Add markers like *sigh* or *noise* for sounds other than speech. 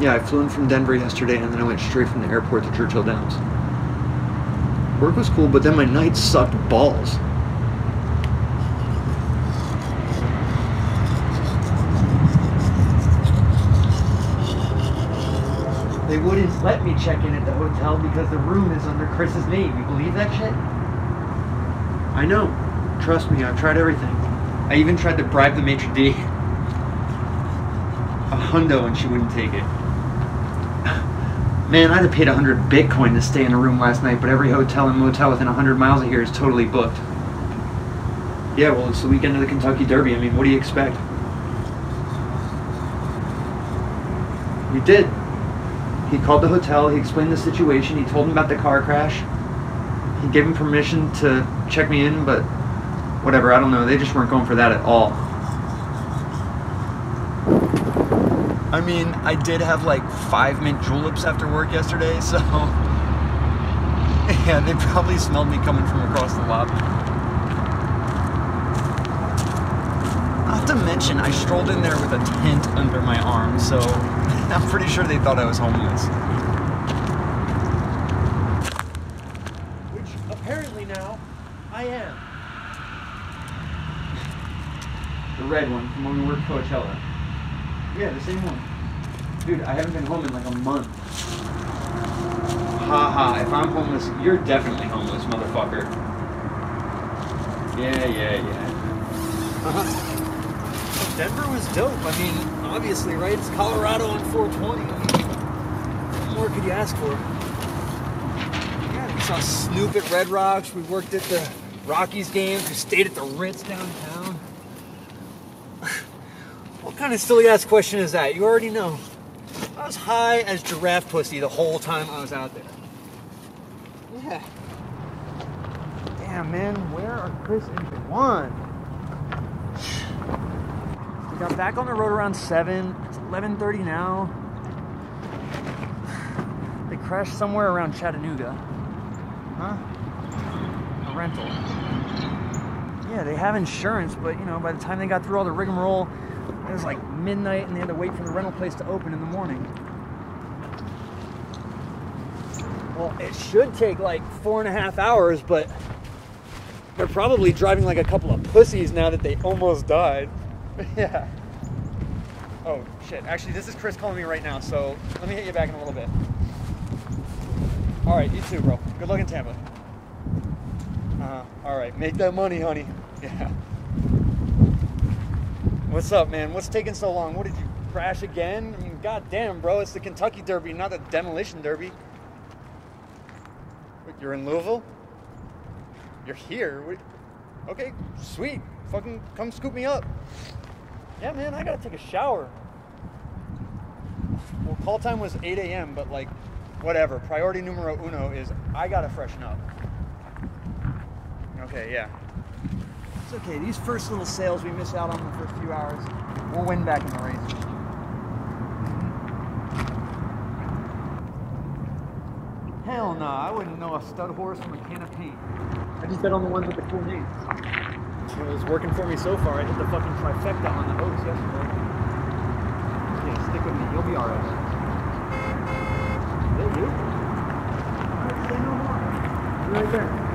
Yeah, I flew in from Denver yesterday and then I went straight from the airport to Churchill Downs. Work was cool, but then my night sucked balls. They wouldn't let me check in at the hotel because the room is under Chris's name. You believe that shit? I know. Trust me, I've tried everything. I even tried to bribe the maitre d' a hundo and she wouldn't take it. Man, I'd have paid 100 Bitcoin to stay in a room last night, but every hotel and motel within 100 miles of here is totally booked. Yeah, well, it's the weekend of the Kentucky Derby. I mean, what do you expect? We did. He called the hotel, he explained the situation, he told him about the car crash. He gave him permission to check me in, but whatever, I don't know. They just weren't going for that at all. I mean, I did have like five mint juleps after work yesterday, *laughs* so yeah, they probably smelled me coming from across the lobby. Not to mention, I strolled in there with a tent under my arm, so *laughs* I'm pretty sure they thought I was homeless. Which apparently now I am. The red one from when we worked Coachella. Yeah, the same one. Dude, I haven't been home in like a month. Ha ha, if I'm homeless, you're definitely homeless, motherfucker. Yeah, yeah, yeah. Uh-huh. Denver was dope. I mean, obviously, right? It's Colorado on 420. What more could you ask for? Yeah, we saw Snoop at Red Rocks. We worked at the Rockies games. We stayed at the Ritz downtown. What kind of silly ass question is that? You already know. I was high as giraffe pussy the whole time I was out there. Yeah. Damn, man, where are Chris and Juan? We got back on the road around 7. It's 11.30 now. They crashed somewhere around Chattanooga. Huh? A rental. Yeah, they have insurance, but, you know, by the time they got through all the rigmarole, it was like midnight and they had to wait for the rental place to open in the morning. Well, it should take like four and a half hours, but they're probably driving like a couple of pussies now that they almost died. *laughs* yeah. Oh, shit. Actually, this is Chris calling me right now, so let me hit you back in a little bit. All right, you too, bro. Good luck in Tampa. Uh, all right, make that money, honey. *laughs* Yeah. What's up, man? What's taking so long? What did you crash again? I mean, goddamn, bro, it's the Kentucky Derby, not the demolition derby. Wait, you're in Louisville? You're here? Okay, sweet. Fucking come scoop me up. Yeah, man, I gotta take a shower. Well, call time was 8 a.m., but like, whatever. Priority numero uno is I gotta freshen up. Okay, yeah. It's okay. These first little sales we miss out on the first few hours, we'll win back in the race. Hell no, I wouldn't know a stud horse from a can of paint. I just bet on the ones with the cool names. It was working for me so far. I hit the fucking trifecta on the Oaks yesterday. Yeah, stick with me. You'll be alright. Will you? Alright, say no more. Be right there.